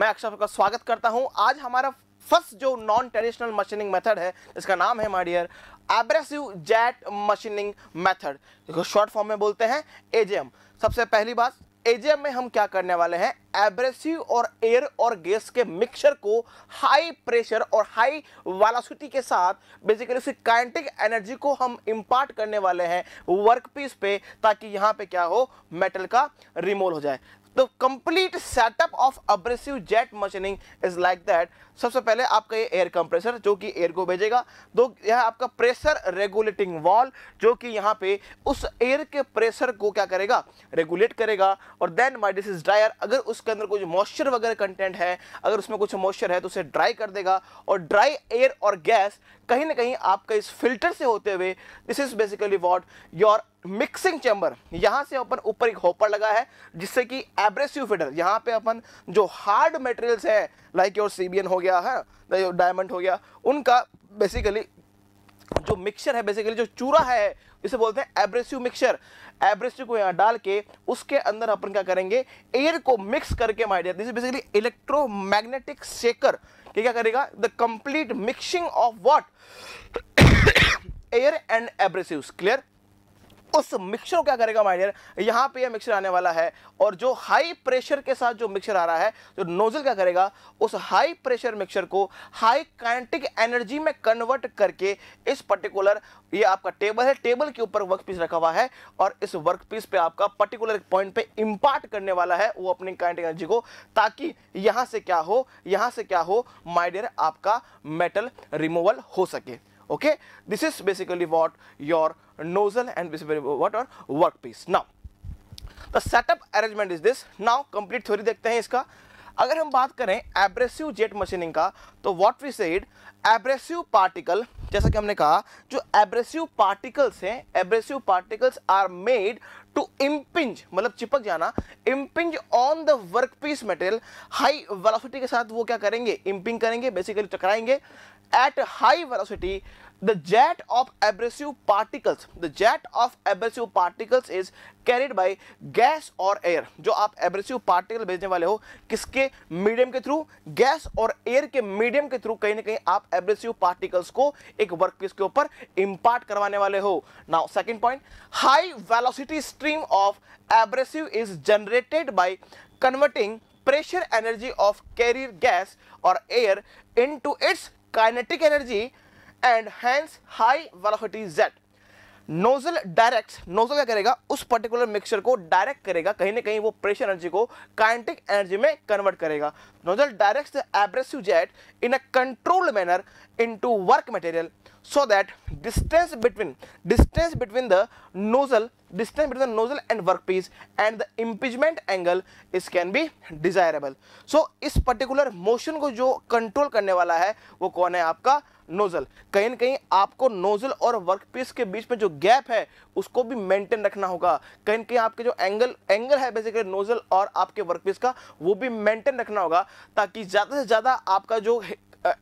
मैं अक्षर का स्वागत करता हूँ। आज हमारा फ़र्स्ट जो नॉन ट्रेडिशनल मशीनिंग मेथड है, इसका नाम है my dear abrasive jet machining method इसको शॉर्ट फॉर्म में बोलते हैं एजेएम सबसे पहली बात एजेएम में हम क्या करने वाले हैं? एब्रेसिव और एयर और गैस के मिक्सचर को हाई प्रेशर और हाई वेलोसिटी के साथ बेसिकली उसकी काइनेटिक एनर्जी को हम इंपार्ट करने वाले हैं वर्कपीस पे, ताकि यहाँ पे क्या हो? मेटल का रिमोल हो जाए। The complete setup of abrasive jet machining is like that. सबसे पहले आपका ये एयर कंप्रेसर जो कि एयर को भेजेगा। दो, यह आपका प्रेशर रेगुलेटिंग वॉल जो कि यहाँ पे उस एयर के प्रेशर को क्या करेगा? रेगुलेट करेगा। और then my this is dryer अगर उसके अंदर कुछ मॉइस्चर वगैरह कंटेंट है, अगर उसमें कुछ मॉइस्चर है तो उसे ड्राई कर देगा। और ड्राई एयर और गैस कहीं ना कहीं आपका इस फ़िल्टर से होते हुए this is basically what your mixing chamber यहाँ से अपन ऊपर एक होपर लगा है, जिससे कि एब्रेसिव फिडर यहाँ पे अपन जो हार्ड मटेरियल्स है लाइक योर सीबीएन हो गया, है? डायमंड हो गया। उनका बेसिकली जो मिक्सचर है बेसिकली जो चूरा है, इसे बोलते हैं एब्रेसिव मिक्सचर एब्रेसिव को यहाँ डाल के उसके अंदर अपन क्या करेंगे? एयर को मिक्स करके my dear this is basically electromagnetic shaker क्या करेगा? The complete mixing of what air and abrasive clear उस मिक्सर को क्या करेगा माय डियर यहाँ पे ये यह मिक्सर आने वाला है और जो हाई प्रेशर के साथ जो मिक्सर आ रहा है जो नोजल क्या करेगा? उस हाई प्रेशर मिक्सर को हाई काइनेटिक एनर्जी में कन्वर्ट करके इस पर्टिकुलर ये आपका टेबल है टेबल के ऊपर वर्क पीस रखा हुआ है और इस वर्क पीस पे आपका पर्टिकुलर पॉइंट पे इंपार्ट करने वाला है वो अपनी काइनेटिक एनर्जी को, ताकि यहाँ से क्या हो, यहाँ से क्या हो माइडियर आपका मेटल रिमूवल हो सके। Okay? This is basically what your nozzle and basically what our workpiece. Now, the setup arrangement is this. Now, complete theory देखते हैं इसका। अगर हम बात करें एब्रेसिव जेट मशीनिंग का तो what we said abrasive particle जैसा कि हमने कहा, जो एब्रेसिव पार्टिकल्स हैं abrasive particles are made to impinge मतलब चिपक जाना impinge on the workpiece material high velocity के साथ वो क्या करेंगे? इम्पिंग करेंगे बेसिकली टकराएँगे. At high velocity the jet of abrasive particles the jet of abrasive particles is carried by gas or air जो आप abrasive particle भेजने वाले हो किसके मीडियम के थ्रू गैस और एयर के मीडियम के थ्रू कहीं ना कहीं आप abrasive particles को एक वर्कपीस के ऊपर इंपार्ट करवाने वाले हो now second point high velocity stream of abrasive is generated by converting pressure energy of carrier gas or air into its kinetic energy and hence high velocity jet nozzle direct nozzle क्या करेगा? उस particular mixture को direct करेगा, कहीं ना कहीं वो pressure energy को काइंटिक एनर्जी में कन्वर्ट करेगा। Nozzle direct abrasive jet in a controlled manner in work material so that distance between distance between the nozzle distance between the nozzle and workpiece and the impingement angle is can be desirable so इस particular motion को जो control करने वाला है, वो कौन है आपका? नोजल। कहीं ना कहीं आपको नोजल और वर्कपीस के बीच में जो गैप है, उसको भी मेंटेन रखना होगा। कहीं ना कहीं आपके जो एंगल एंगल है बेसिकली नोजल और आपके वर्कपीस का, वो भी मेंटेन रखना होगा ताकि ज़्यादा से ज़्यादा आपका जो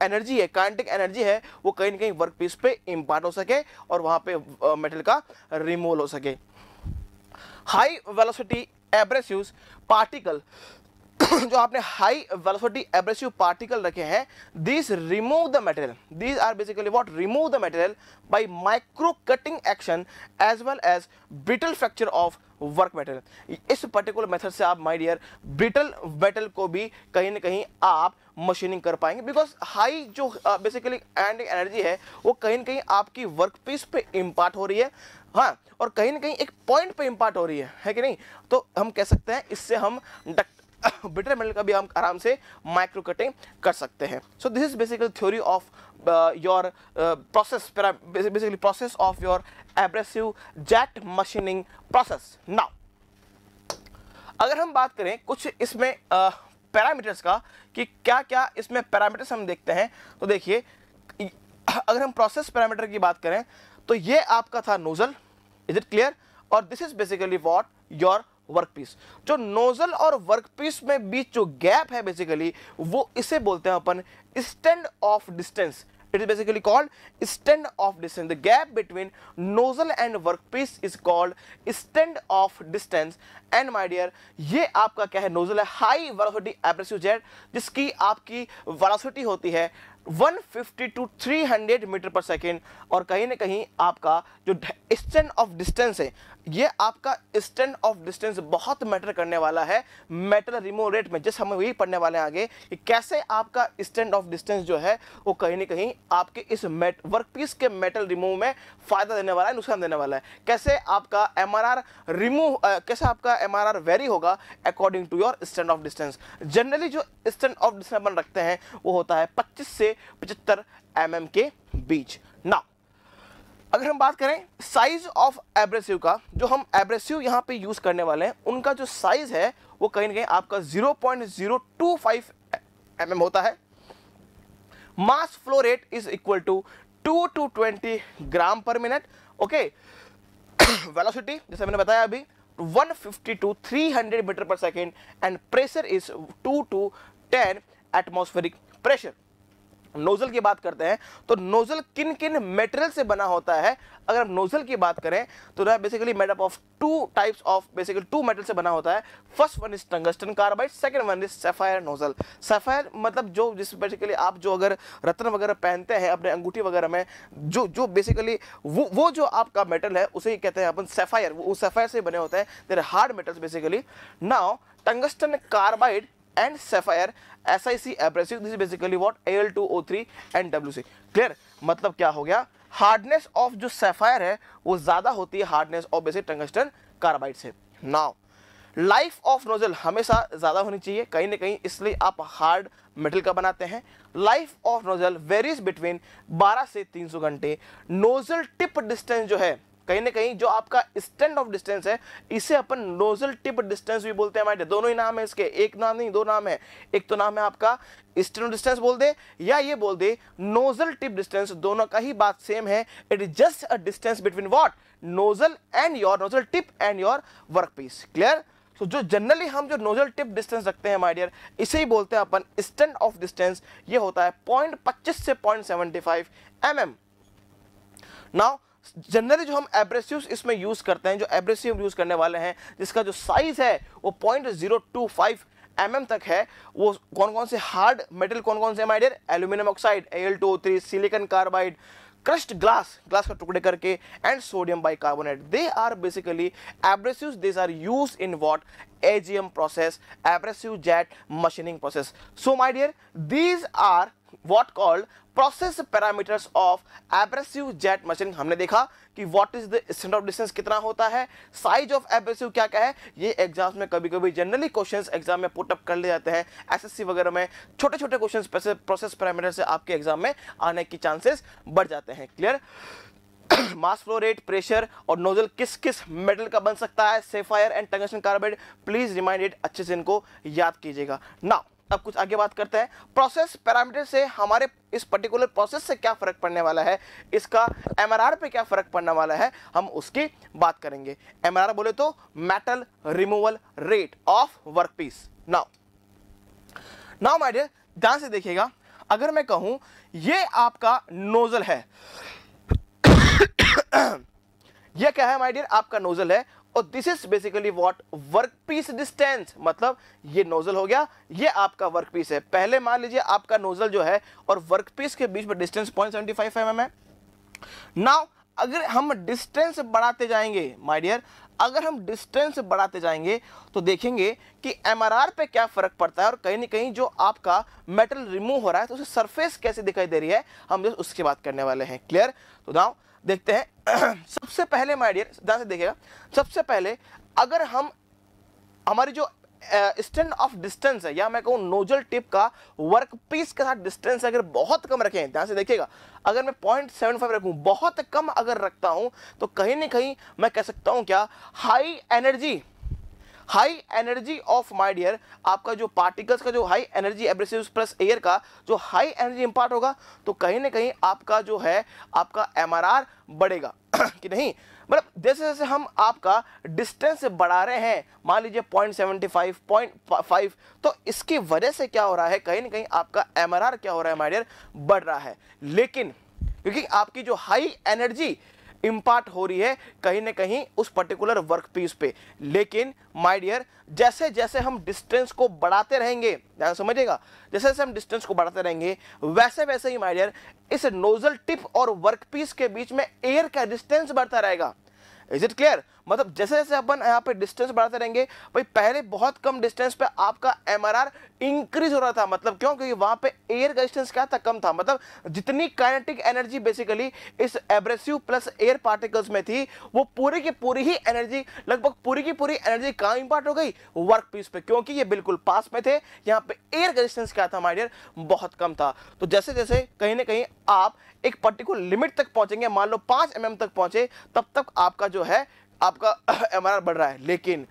एनर्जी है, काइनेटिक एनर्जी है, वो कहीं ना कहीं वर्क पीस पे इम्पार्ट हो सके और वहाँ पे मेटल का रिमूवल हो सके। High velocity abrasive particle. जो आपने हाई वेलोसिटी एब्रेसिव पार्टिकल रखे हैं this remove the material these are basically what remove the material by micro cutting action as well as brittle fracture of work metal इस particular method से आप my dear brittle metal को भी कहीं ना कहीं आप मशीनिंग कर पाएँगे बिकॉज़ हाई जो बेसिकली एंड एनर्जी है, वो कहीं ना कहीं आपकी वर्क पीस पे इम्पार्ट हो रही है। हाँ और कहीं ना कहीं एक पॉइंट पे इम्पार्ट हो रही है है कि नहीं? तो हम कह सकते हैं इससे हम बिटर मेटल का भी हम आराम से माइक्रो कटिंग कर सकते हैं। So this is basically theory of your process basically process of your abrasive jet machining process now अगर हम बात करें कुछ इसमें पैरामीटर्स uh, का कि क्या क्या इसमें पैरामीटर्स हम देखते हैं तो देखिए अगर हम प्रोसेस पैरामीटर की बात करें तो ये आपका था नोजल इज़ इट क्लियर और this is basically what your workpiece जो नोजल और वर्कपीस में बीच जो गैप है बेसिकली वो इसे बोलते हैं अपन stand off distance it is basically called stand off distance. The gap between nozzle and workpiece is called stand off distance. And my dear ये आपका क्या है? नोजल है। हाई वेलोसिटी एब्रेसिव जेट जिसकी आपकी वेलोसिटी होती है 150 टू 300 मीटर पर सेकेंड और कहीं ना कहीं आपका जो स्टैंड ऑफ़ डिस्टेंस है, ये आपका स्टैंड ऑफ़ डिस्टेंस बहुत मैटर करने वाला है मेटल रिमूव रेट में। जैसे हम वही पढ़ने वाले हैं आगे कि कैसे आपका स्टैंड ऑफ़ डिस्टेंस जो है, वो कहीं ना कहीं आपके इस मेट वर्क पीस के मेटल रिमूव में फ़ायदा देने वाला है, नुकसान देने वाला है। कैसे आपका एमआरआर रिमूव कैसे आपका एम वेरी होगा according to your stand off distance generally जो स्टैंड ऑफ़ डिस्टेंस अपन रखते हैं, वो होता है पच्चीस से पचहत्तर एम के बीच। ना अगर हम बात करें साइज़ ऑफ़ एब्रेसिव का, जो हम एब्रेसिव यहाँ पे यूज़ करने वाले हैं, उनका जो साइज़ है, वो कहीं ना कहीं आपका 0.025 पॉइंट mm होता है। Mass flow rate is equal to two to 20 gram per minute okay velocity जैसे मैंने बताया अभी 150 to 300 metre per second and pressure is 2 to 10 atmospheric pressure nozzle की बात करते हैं तो नोजल किन किन मेटेरियल से बना होता है? अगर हम नोजल की बात करें तो basically made up of two types of basically two metal से बना होता है। First one is tungsten carbide second one is sapphire nozzle sapphire मतलब जो, जिस बेसिकली आप जो अगर रत्न वगैरह पहनते हैं, अपने अंगूठी वगैरह में, जो जो बेसिकली वो वो जो आपका मेटल है, उसे कहते हैं अपन सफायर वो सफायर से बने होते हैं। They're hard metals basically now tungsten carbide and sapphire SiC abrasive. This is basically what Al2O3 and WC clear? मतलब क्या हो गया? हार्डनेस ऑफ़ जो सैफायर है, वो ज़्यादा होती है hardness of basic tungsten carbide से। नाउ लाइफ ऑफ़ नोजल हमेशा ज़्यादा होनी चाहिए। कहीं ना कहीं इसलिए आप हार्ड मेटल का बनाते हैं। Life of nozzle varies between 12 से 300 घंटे। नोजल टिप डिस्टेंस जो है कहीं ना कहीं जो आपका स्टैंड ऑफ़ डिस्टेंस है, इसे अपन नोजल टिप डिस्टेंस भी बोलते हैं हमारे। दोनों ही नाम है इसके। एक नाम नहीं, दो नाम है। एक तो नाम है आपका स्टेनो डिस्टेंस बोल दे, या ये बोल दे नोजल टिप डिस्टेंस दोनों का ही बात सेम है। It is just a distance between what nozzle and your nozzle tip and your workpiece clear तो जो जनरली हम जो नोजल टिप डिस्टेंस रखते हैं माय डियर इसे ही बोलते हैं अपन स्टैंड ऑफ़ डिस्टेंस ये होता है पॉइंट पच्चीस से point seventy five M M now generally जो हम एब्रेसिव इसमें यूज़ करते हैं, जो एब्रेसिव यूज़ करने वाले हैं, जिसका जो साइज़ है, वो point zero two five M mm तक है, वो कौन कौन से हार्ड मेटल कौन कौन से my dear aluminium oxide L two three silicon carbide crushed glass glass का टुकड़े करके and sodium bicarbonate they are basically abrasive this are use in what AGM process abrasive jet machining process so my dear these are what called process parameters of abrasive jet machining हमने देखा कि what is the stand off distance कितना होता है size of abrasive क्या क्या है, ये एग्ज़ाम्स में कभी कभी जनरली क्वेश्चंस एग्ज़ाम में पुट अप कर ले जाते हैं। एसएससी वगैरह में छोटे छोटे क्वेश्चंस प्रोसेस पैरामीटर से आपके एग्ज़ाम में आने की चांसेस बढ़ जाते हैं। Clear mass flow rate pressure और नोजल किस किस मेटल का बन सकता है? Sapphire and tungsten carbide please remind it अच्छे से इनको याद कीजिएगा। नाउ अब कुछ आगे बात करते हैं। प्रोसेस पैरामीटर से हमारे इस पर्टिकुलर प्रोसेस से क्या फ़र्क पड़ने वाला है? इसका एमआरआर पे क्या फ़र्क पड़ने वाला है? हम उसकी बात करेंगे। एमआरआर बोले तो metal removal rate of workpiece now now my dear ध्यान से देखिएगा। अगर मैं कहूँ, ये आपका नोजल है। ये क्या है माय डियर आपका नोजल है। और this is basically what workpiece distance मतलब ये नोजल हो गया, ये आपका वर्क पीस है। पहले मान लीजिए आपका नोजल जो है और वर्क पीस के बीच में distance point seventy five M है। नाउ अगर हम डिस्टेंस बढ़ाते जाएँगे माय डियर अगर हम डिस्टेंस बढ़ाते जाएँगे तो देखेंगे कि एम पे क्या फ़र्क पड़ता है और कहीं ना कहीं जो आपका मेटल रिमूव हो रहा है तो उसे सरफेस कैसे दिखाई दे रही है, हम जो उसकी बात करने वाले हैं। क्लियर तो नाउ देखते हैं। सबसे पहले माय डियर ध्यान से देखिएगा। सबसे पहले, अगर हम हमारी जो स्टैंड ऑफ़ डिस्टेंस है, या मैं कहूँ नोजल टिप का वर्क पीस के साथ डिस्टेंस अगर बहुत कम रखें, ध्यान से देखिएगा। अगर मैं पॉइंट सेवन फाइव रखूँ, बहुत कम अगर रखता हूँ तो कहीं ना कहीं मैं कह सकता हूँ क्या? High energy high energy of my dear आपका जो पार्टिकल्स का जो high energy abrasive plus air का जो हाई एनर्जी इम्पार्ट होगा तो कहीं ना कहीं आपका जो है, आपका एमआरआर बढ़ेगा। कि नहीं? मतलब जैसे जैसे हम आपका डिस्टेंस बढ़ा रहे हैं, मान लीजिए point seventy five point five तो इसकी वजह से क्या हो रहा है, कहीं ना कहीं आपका एमआरआर क्या हो रहा है माइडियर बढ़ रहा है। लेकिन, क्योंकि आपकी जो हाई एनर्जी इम्पार्ट हो रही है कहीं ना कहीं उस पर्टिकुलर वर्क पीस पे। लेकिन माय डियर जैसे जैसे हम डिस्टेंस को बढ़ाते रहेंगे, ध्यान समझिएगा, जैसे जैसे हम डिस्टेंस को बढ़ाते रहेंगे, वैसे वैसे ही माय डियर इस नोजल टिप और वर्क पीस के बीच में एयर का डिस्टेंस बढ़ता रहेगा। इज़ इट क्लियर मतलब जैसे जैसे अपन यहाँ पे डिस्टेंस बढ़ाते रहेंगे, भाई पहले बहुत कम डिस्टेंस पे आपका एमआरआर इंक्रीज हो रहा था। मतलब क्यों? क्योंकि वहाँ पे एयर का डिस्टेंस क्या था? कम था। मतलब जितनी काइनेटिक एनर्जी बेसिकली इस एब्रेसिव प्लस एयर पार्टिकल्स में थी, वो पूरी की पूरी ही एनर्जी लगभग पूरी की पूरी एनर्जी कहाँ इंपार्ट हो गई? वर्क पीस पे। क्योंकि ये बिल्कुल पास में थे। यहाँ पे एयर का डिस्टेंस क्या था माइडियर बहुत कम था। तो जैसे जैसे कहीं ना कहीं आप एक पर्टिकुलर लिमिट तक पहुँचेंगे, मान लो पाँच एम तक पहुँचे, तब तक आपका जो है आपका एम बढ़ रहा है। लेकिन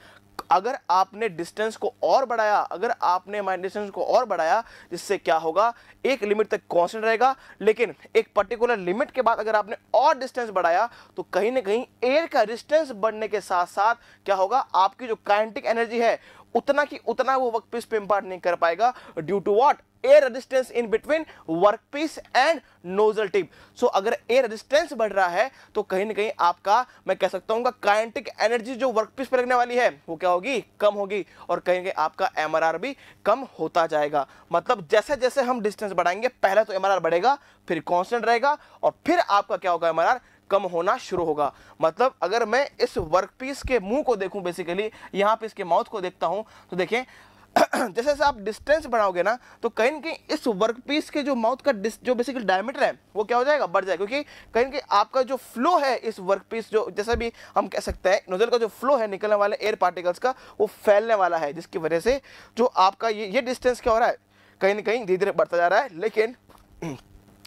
अगर आपने डिस्टेंस को और बढ़ाया, अगर आपने माइंड डिस्टेंस को और बढ़ाया, जिससे क्या होगा? एक लिमिट तक कांस्टेंट रहेगा। लेकिन एक पर्टिकुलर लिमिट के बाद अगर आपने और डिस्टेंस बढ़ाया तो कहीं ना कहीं एयर का डिस्टेंस बढ़ने के साथ साथ क्या होगा? आपकी जो काइनेटिक एनर्जी है, उतना की उतना वो वर्क पीस पे इंपार्ट नहीं कर पाएगा। Due to what air resistance in between workpiece and nozzle tip so अगर एयर रेजिस्टेंस बढ़ रहा है तो कहीं ना कहीं आपका, मैं कह सकता हूँ काइनेटिक एनर्जी जो वर्क पीस पर लगने वाली है, वो क्या होगी? कम होगी। और कहीं ना कहीं आपका एमआरआर भी कम होता जाएगा। मतलब जैसे जैसे हम डिस्टेंस बढ़ाएँगे, पहले तो एम बढ़ेगा, फिर कॉन्स्टेंट रहेगा, और फिर आपका क्या होगा एम कम होना शुरू होगा। मतलब अगर मैं इस वर्कपीस के मुँह को देखूँ बेसिकली यहाँ पे इसके माउथ को देखता हूँ तो देखें जैसे जैसे आप डिस्टेंस बढ़ाओगे ना तो कहीं ना कहीं इस वर्क पीस के जो माउथ का जो बेसिकली डायमीटर है, वो क्या हो जाएगा? बढ़ जाएगा। क्योंकि कहीं ना कहीं आपका जो फ्लो है इस वर्क पीस जो जैसा भी हम कह सकते हैं नोजल का जो फ्लो है निकलने वाले एयर पार्टिकल्स का, वो फैलने वाला है, जिसकी वजह से जो आपका ये ये डिस्टेंस क्या हो रहा है? कहीं ना कहीं धीरे धीरे बढ़ता जा रहा है। लेकिन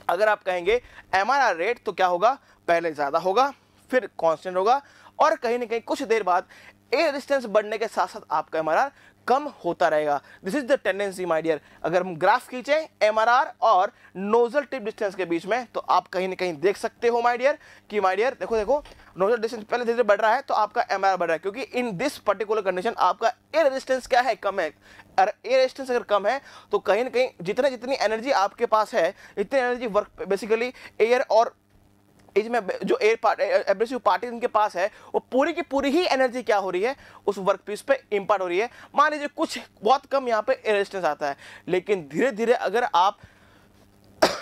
अगर आप कहेंगे एमआरआर रेट तो क्या होगा? पहले ज़्यादा होगा, फिर कांस्टेंट होगा, और कहीं ना कहीं कुछ देर बाद एयर डिस्टेंस बढ़ने के साथ साथ आपका एमआरआर कम होता रहेगा। This is the tendency my dear अगर हम ग्राफ खींचे एमआरआर और नोजल टिप डिस्टेंस के बीच में तो आप कहीं ना कहीं देख सकते हो माय डियर कि माय डियर देखो देखो नोजल डिस्टेंस पहले धीरे बढ़ रहा है तो आपका एमआरआर बढ़ रहा है, क्योंकि इन दिस पर्टिकुलर कंडीशन आपका एयर रेजिस्टेंस क्या है? कम है। एयर रेजिस्टेंस अगर कम है तो कहीं ना कहीं जितने जितनी एनर्जी आपके पास है, इतनी एनर्जी वर्क बेसिकली एयर और इसमें जो एयर पार्ट एब्रेसिव पार्टी इनके पास है वो पूरी की पूरी ही एनर्जी क्या हो रही है? उस वर्क पीस पे इम्पार्ट हो रही है। मान लीजिए कुछ बहुत कम यहाँ पे रेजिस्टेंस आता है लेकिन धीरे धीरे अगर आप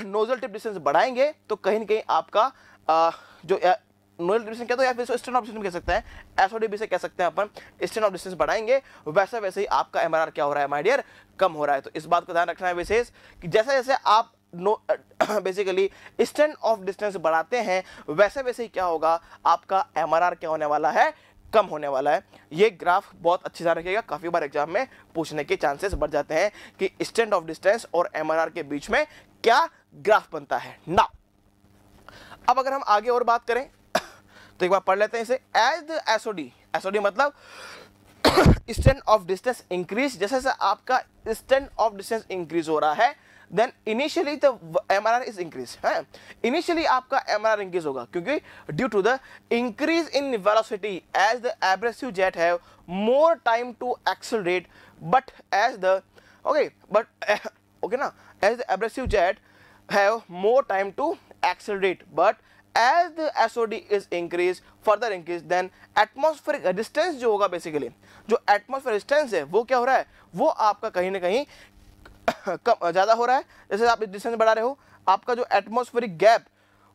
नोजल टिप डिस्टेंस बढ़ाएँगे तो कहीं ना कहीं आपका आ, जो नोजल डिस्टेंस क्या तो या फिर स्टैंड ऑफ़ डिस्टेंस कह सकते हैं एसओडी भी से कह सकते हैं अपन स्टैंड ऑफ़ डिस्टेंस बढ़ाएँगे वैसे वैसे ही आपका एमआरआर क्या हो रहा है माय डियर कम हो रहा है। तो इस बात का ध्यान रखना है विशेष कि जैसे जैसे आप know basically stand off distance बढ़ाते हैं, वैसे वैसे ही क्या होगा, आपका एमआरआर क्या होने वाला है? कम होने वाला है। ये ग्राफ बहुत अच्छी तरह रखेगा काफ़ी बार एग्ज़ाम में पूछने के चांसेस बढ़ जाते हैं कि स्टैंड ऑफ़ डिस्टेंस और एमआरआर के बीच में क्या ग्राफ बनता है। ना अब अगर हम आगे और बात करें तो एक बार पढ़ लेते हैं इसे। एज द एसओडी एसओडी मतलब स्टैंड ऑफ़ डिस्टेंस इंक्रीज जैसे जैसे आपका स्टैंड ऑफ़ डिस्टेंस इंक्रीज हो रहा है देन इनिशियली तो M R R is increase है? इनिशियली आपका एम आर आर इंक्रीज होगा, क्योंकि due to the increase in velocity as the abrasive jet have more time to accelerate but as the okay but okay ना as the abrasive jet have more time to accelerate but as the SOD is increase further increase then atmospheric distance जो होगा basically जो atmosphere distance है, वो क्या हो रहा है? वो आपका कहीं ना कहीं कम, ज़्यादा हो रहा है। जैसे आप डिस्टेंस बढ़ा रहे हो, आपका जो एटमोस्फेरिक गैप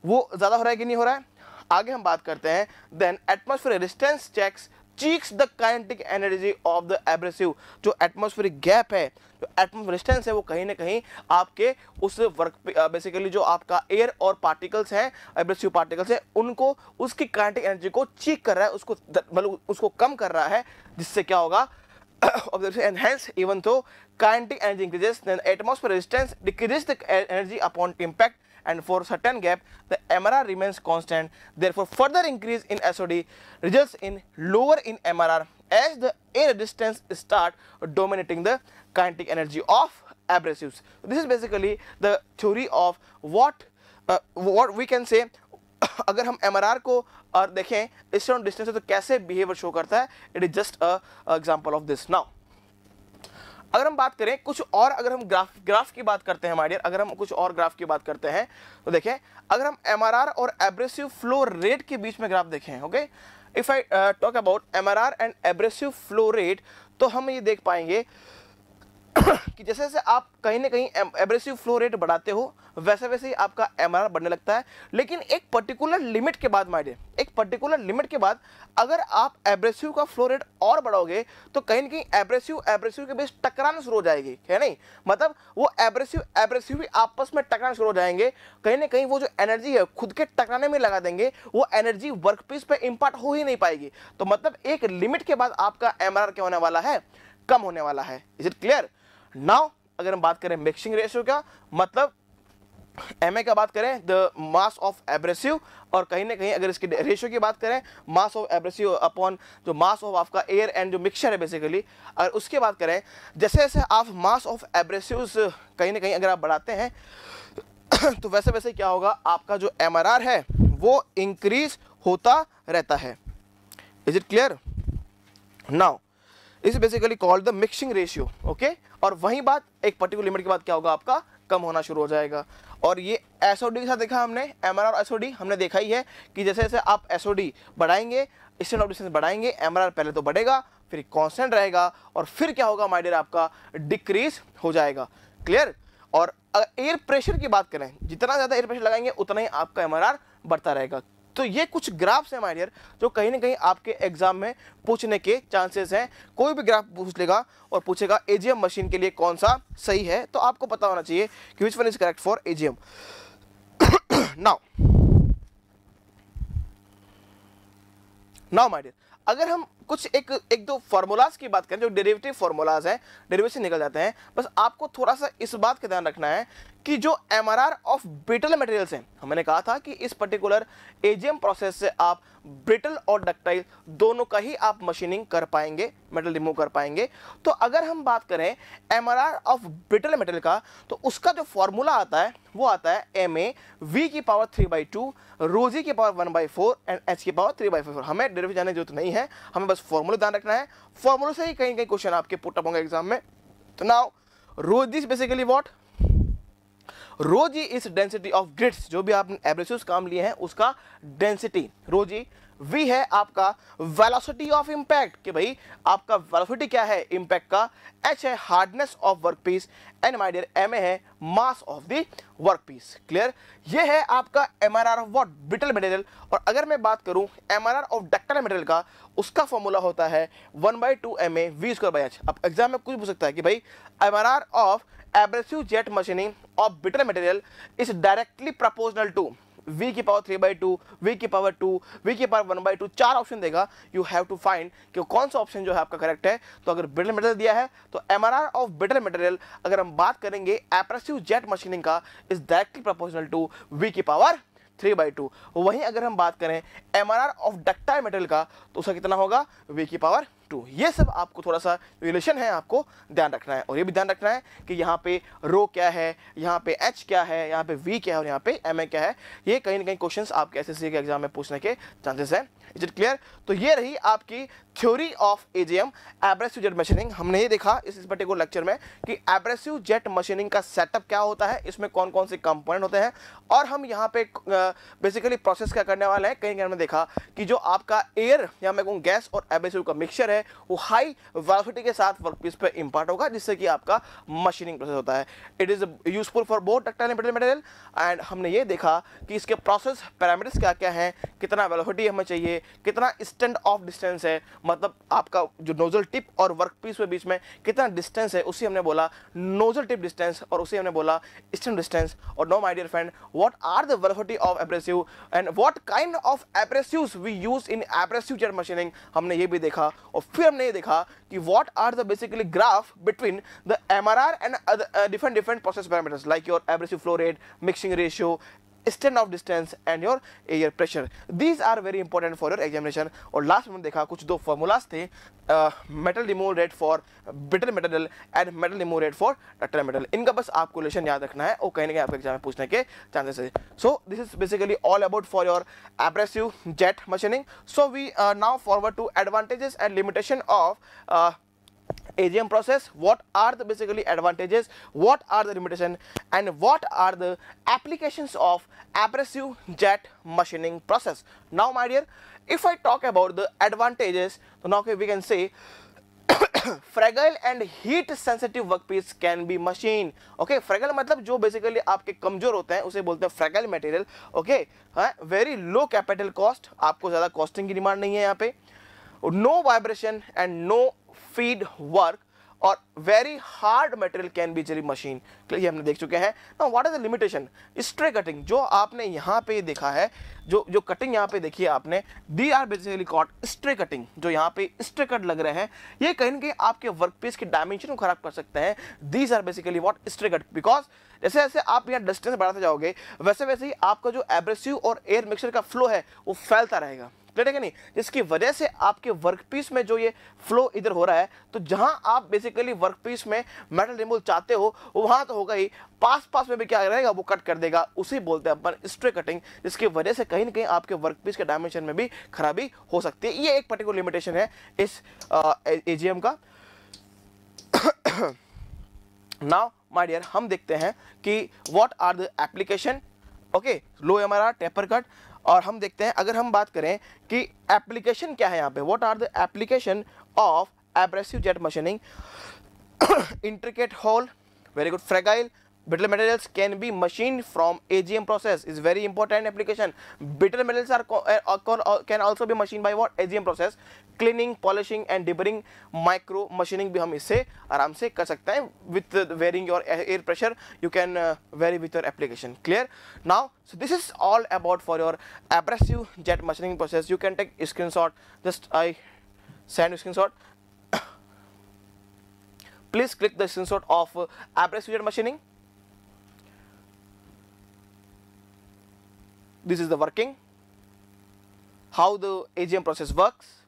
वो ज़्यादा हो रहा है कि नहीं हो रहा है? आगे हम बात करते हैं। Then atmospheric distance checks cheeks the kinetic energy of the abrasive जो एटमोस्फेरिक गैप है, जो एटमोस्फेरिक है, वो कहीं ना कहीं आपके उस वर्क बेसिकली जो आपका एयर और पार्टिकल्स हैं एब्रेसिव पार्टिकल्स हैं, उनको, उसकी काइनेटिक एनर्जी को चीक कर रहा है, उसको मतलब उसको कम कर रहा है, जिससे क्या होगा? And hence even though kinetic energy increases then atmosphere resistance decreases the energy upon impact and for certain gap the MRR remains constant therefore further increase in SOD results in lower in MRR as the air resistance start dominating the kinetic energy of abrasives. This is basically the theory of what uh, what we can say अगर हम M को और देखें stand distance तो कैसे behaviour show करता है it is just example of this now अगर हम बात करें, कुछ और अगर हम ग्राफ ग्राफ की बात करते हैं माइडियर अगर हम कुछ और ग्राफ की बात करते हैं तो देखें अगर हम एमआरआर और एब्रेसिव फ्लो रेट के बीच में ग्राफ देखें okay if I talk about MRR and abrasive flow rate तो हम ये देख पाएँगे कि जैसे जैसे आप कहीं ना कहीं एब्रेसिव फ्लो रेट बढ़ाते हो, वैसे वैसे ही आपका एम बढ़ने लगता है। लेकिन एक पर्टिकुलर लिमिट के बाद माइडे एक पर्टिकुलर लिमिट के बाद अगर आप एब्रेसिव का फ्लो रेट और बढ़ाओगे तो कहीं ना कहीं एब्रेसिव एब्रेसिव के बीच टकराना शुरू हो जाएगी, है नहीं? मतलब वो एब्रेसिव एब्रेसिव भी आपस में टकराना शुरू हो जाएँगे। कहीं ना कहीं वो जो एनर्जी है, खुद के टकराने में लगा देंगे, वो एनर्जी वर्कपीस पर इम्पार्ट हो ही नहीं पाएगी। तो मतलब एक लिमिट के बाद आपका एम क्या होने वाला है? कम होने वाला है। इज़ इट क्लियर नाउ अगर हम बात करें मिक्सिंग रेशियो का मतलब एमए का बात करें द मास ऑफ़ एब्रेसिव और कहीं ना कहीं अगर इसकी रेशियो की बात करें मास ऑफ़ एब्रेसिव अपॉन जो मास ऑफ़ आपका एयर एंड जो मिक्सचर है बेसिकली अगर उसके बात करें, जैसे जैसे आप मास ऑफ़ एब्रेसिव कहीं ना कहीं अगर आप बढ़ाते हैं तो वैसे वैसे क्या होगा, आपका जो एमआरआर है, वो इंक्रीज होता रहता है। Is it clear now is basically called the mixing ratio okay और वही बात, एक पर्टिकुलर लिमिट के बाद क्या होगा आपका? कम होना शुरू हो जाएगा। और ये एस के साथ देखा हमने एमआरआर और एसओडी हमने देखा ही है कि जैसे जैसे आप एसओडी बढ़ाएँगे स्टैंड ऑफ़ डिस्टेंस बढ़ाएँगे एमआरआर पहले तो बढ़ेगा, फिर कांस्टेंट रहेगा और फिर क्या होगा माइडियर आपका डिक्रीज हो जाएगा। क्लियर और एयर प्रेशर की बात करें, जितना ज़्यादा एयर प्रेशर लगाएँगे, उतना ही आपका एमआरआर बढ़ता रहेगा। तो ये कुछ ग्राफ्स हैं माय डियर जो कहीं ना कहीं आपके एग्ज़ाम में पूछने के चांसेस हैं। कोई भी ग्राफ पूछ लेगा और पूछेगा एजीएम मशीन के लिए कौन सा सही है? तो आपको पता होना चाहिए कि which one is correct for AGM now now my dear अगर हम कुछ एक एक दो फार्मूलाज की बात करें, जो डेरिवेटिव फार्मूलाज हैं डेरिवेशन निकल जाते हैं, बस आपको थोड़ा सा इस बात का ध्यान रखना है कि जो एमआरआर ऑफ़ ब्रिटल मटेरियल्स हैं, हमने कहा था कि इस पर्टिकुलर एजीएम प्रोसेस से आप ब्रिटल और डक्टाइल दोनों का ही आप मशीनिंग कर पाएँगे मेटल रिमूव कर पाएँगे। तो अगर हम बात करें एमआरआर ऑफ़ ब्रिटल मेटल का तो उसका जो फॉर्मूला आता है, वो आता है एम ए वी की पावर थ्री बाई टू रोजी की power one by four and H की पावर थ्री बाई फोर हमें डेरिवेटिव जाने ज़रूरत नहीं है, हमें बस फॉर्मूला ध्यान रखना है। फॉर्मूले से ही कहीं कहीं क्वेश्चन आपके पुटअप होंगे एग्ज़ाम में। तो नाउ रोज बेसिकली वॉट रोजी इस डेंसिटी ऑफ़ ग्रिड्स जो भी आपने एब्रेसिव काम लिए हैं, उसका डेंसिटी रोजी वी है आपका वेलोसिटी ऑफ़ इंपैक्ट कि भाई आपका वेलोसिटी क्या है इंपैक्ट का? एच है hardness of workpiece and my dear M है mass of the workpiece clear ये है आपका M R R of what brittle material और अगर मैं बात करूँ M R R of ductile material का, उसका फॉर्मूला होता है one by two M A V square by H अब एग्ज़ाम में कुछ पूछ सकता है कि भाई M R R of abrasive jet machining of bitter material is directly proportional to v की power three by two V की पावर टू वी की पावर वन बाई टू चार ऑप्शन देगा। यू हैव टू फाइंड कि कौन सा option जो है आपका करेक्ट है। तो अगर बिटर मटेरियल दिया है तो M R R of brittle material अगर हम बात करेंगे एप्रेसिव जेट मशीनिंग का is directly proportional to V की पावर थ्री बाई टू वहीं अगर हम बात करें M R R of ductile material का तो उसका कितना होगा? वी की पावर टू ये सब आपको थोड़ा सा रिलेशन है, आपको ध्यान रखना है। और ये भी ध्यान रखना है कि यहाँ पे रो क्या है? यहाँ पे एच क्या है, यहाँ पे वी क्या है और यहाँ पे एम ए क्या है, ये कहीं ना कहीं क्वेश्चंस आपके एसएससी के एग्ज़ाम में पूछने के चांसेस हैं। इज़ इट क्लियर तो ये रही आपकी theory of AGM abrasive jet machining हमने ये देखा इस पर्टिकुलर लेक्चर में कि एब्रेसिव जेट मशीनिंग का सेटअप क्या होता है, इसमें कौन कौन से कंपोनेंट होते हैं और हम यहाँ पे बेसिकली प्रोसेस क्या करने वाले हैं, कहीं कहीं हमने देखा कि जो आपका एयर या मैं कहूँ गैस और एब्रेसिव का मिक्सचर है, वो हाई वेलोसिटी के साथ वर्कपीस पे इंपार्ट होगा, जिससे कि आपका मशीनिंग प्रोसेस होता है। It is useful for both ductile material and हमने ये देखा कि इसके प्रोसेस पैरामीटर्स क्या क्या हैं, कितना वेलोसिटी हमें चाहिए, कितना स्टैंड ऑफ़ डिस्टेंस है मतलब आपका जो नोजल टिप और वर्क पीस के बीच में कितना डिस्टेंस है, उसी हमने बोला नोजल टिप डिस्टेंस और उसी हमने बोला स्टैंड डिस्टेंस और no my dear friend what are the velocity of abrasive and what kind of abrasives we use in abrasive jet machining हमने ये भी देखा और फिर हमने ये देखा कि what are the basically graph between the MRR and different different process parameters like your abrasive flow rate mixing ratio extent of distance, and your air pressure. These are very important for your examination. और last में देखा, कुछ दो formulas थे metal removal rate for brittle metal and metal removal rate for ductile metal इनका बस आपको लेशन याद रखना है और कहीं ना कहीं आपके एग्ज़ाम में पूछने के चांसेस है। So this is basically all about for your abrasive jet machining so we now forward to advantages and limitation of AGM process, what are the basically advantages, what are the limitation and what are the applications of abrasive jet machining process. Now my dear, if I talk about the advantages, now okay, we can say fragile and heat sensitive workpiece can be machined okay fragile मतलब जो basically आपके कमज़ोर होते हैं उसे बोलते हैं material okay हाँ very low capital cost आपको ज़्यादा costing की डिमांड नहीं है यहाँ पे no vibration and no feed work और very hard material can be zari machine ये हमने देख चुके हैं। ना what is the limitation stray cutting जो आपने यहाँ पे देखा है, जो जो कटिंग यहाँ पे देखी है आपने the are basically caught stray cutting जो यहाँ पे स्ट्रे कट लग रहे हैं। ये कहीं ना कहीं आपके वर्क पीस के डायमेंशन को खराब कर सकते हैं। These are basically what stray cut because जैसे जैसे आप यहाँ डिस्टेंस बढ़ाते जाओगे, वैसे वैसे ही आपका जो एब्रेसिव और एयर मिक्सर का फ्लो है, वो फैलता रहेगा। क्लियर है कि नहीं? जिसकी वजह से आपके वर्कपीस में जो ये फ्लो इधर हो रहा है तो जहाँ आप बेसिकली वर्कपीस में मेटल रिमूवल चाहते हो, वहाँ तो होगा ही। पास पास में भी क्या रहेगा, वो कट कर देगा। उसे बोलते हैं अपन स्ट्रे कटिंग जिसकी वजह से कहीं ना कहीं आपके वर्कपीस के डायमेंशन में भी खराबी हो सकती है। ये एक पर्टिकुलर लिमिटेशन है इस एजीएम का। नाउ माय डियर हम देखते हैं कि what are the application okay low M R taper cut और हम देखते हैं, अगर हम बात करें कि एप्लीकेशन क्या है यहाँ पे what are the application of abrasive jet machining intricate hole very good fragile brittle materials can be machined from AGM process is very important application brittle materials are uh, uh, can also be machined by what AGM process cleaning polishing and deburring micro machining भी हम इससे आराम से कर सकते हैं with uh, varying your air pressure you can uh, vary with your application clear now so this is all about for your abrasive jet machining process you can take screenshot just I send screenshot please click the screenshot of uh, abrasive jet machining this is the working. How the AGM process works.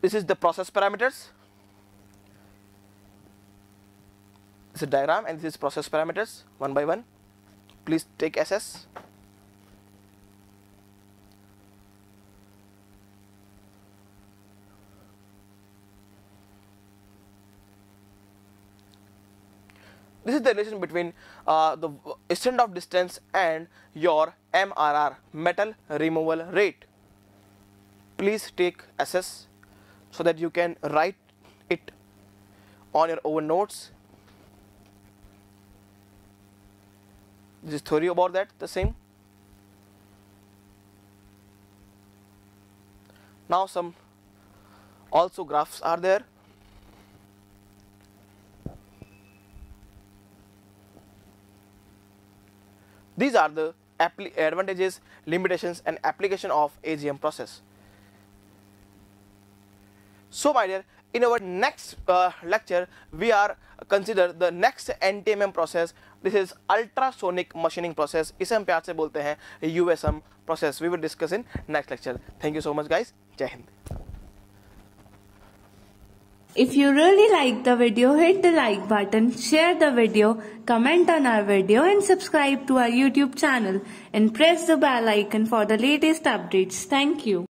This is the process parameters. This is a diagram and this is process parameters one by one. Please take SS this is the relation between uh, the extent of distance and your MRR metal removal rate. Please take SS so that you can write it on your own notes. This is theory about that the same. Now some also graphs are there These are the advantages, limitations and application of AGM process. So my dear, in our next uh, lecture, we are consider the next NTMM process. This is ultrasonic machining process. इसे हम प्यार से बोलते हैं USM process. We will discuss in next lecture. Thank you so much guys. जय Hind. If you really like the video, hit the like button, share the video, comment on our video and subscribe to our YouTube channel and press the bell icon for the latest updates. Thank you.